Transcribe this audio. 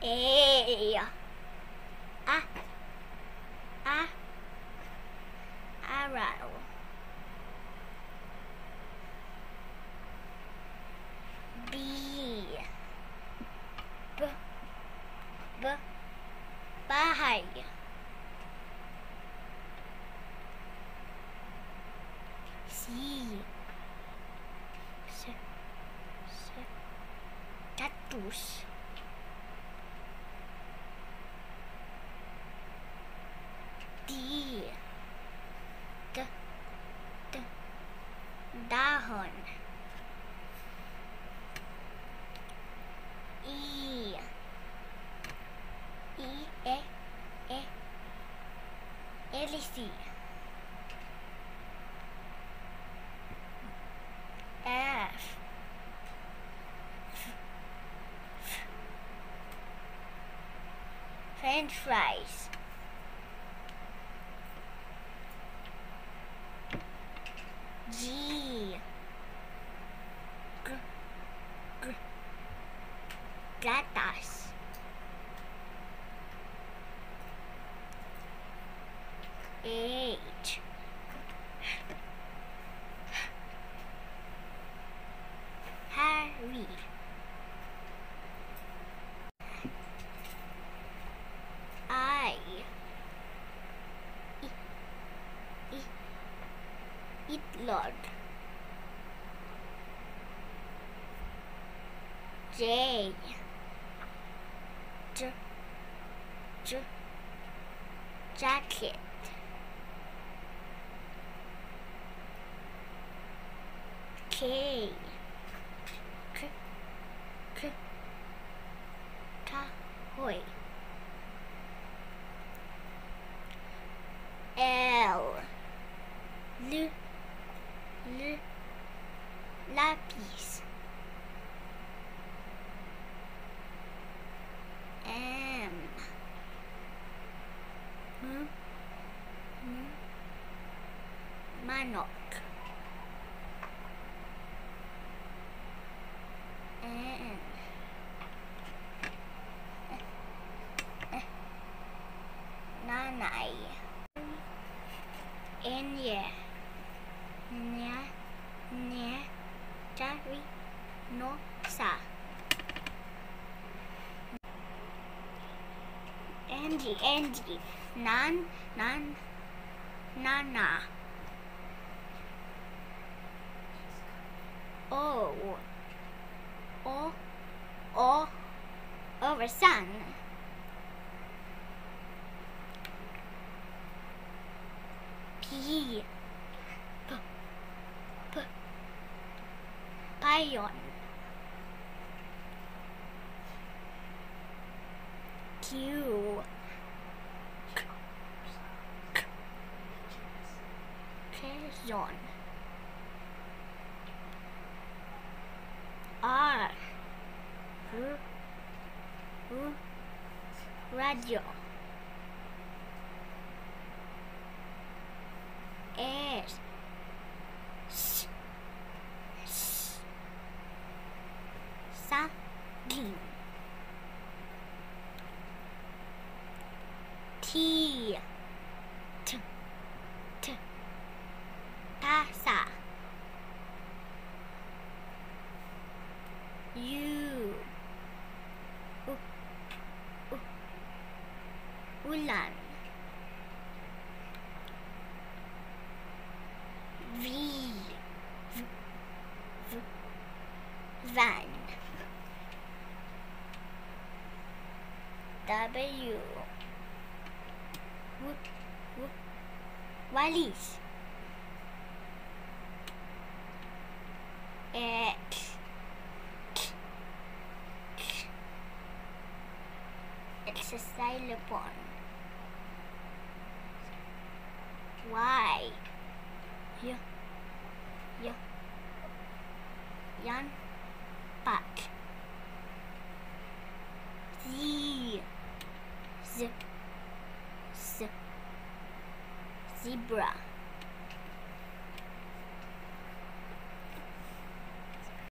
A. A. A. Arrow. B. B. B. Bye. C. S. S. Cactus. D. D. D. Dahon. E. E. E. E. Hélice. F. French fries. Gatas. H. Harry. I. I. I. Eat Lord. J. J. J. Jacket. K. K. K. Kahoy. L. L. L. Lapis. Manok. N. Nanay. Enya. Nya. Nya. Jari. No. Sa. Angie, Angie, Nan, Nan, Nana. O, O, O, over sun. P, P, P, Pion. Q. Crayon. R. R. R. Radio. S. S. S. Sagin. T. T. Ulan. V. V. Van. W. W. W. X. A xylophone. Y. Y. Y. Yan. Back. Z. Z. Z. Zebra.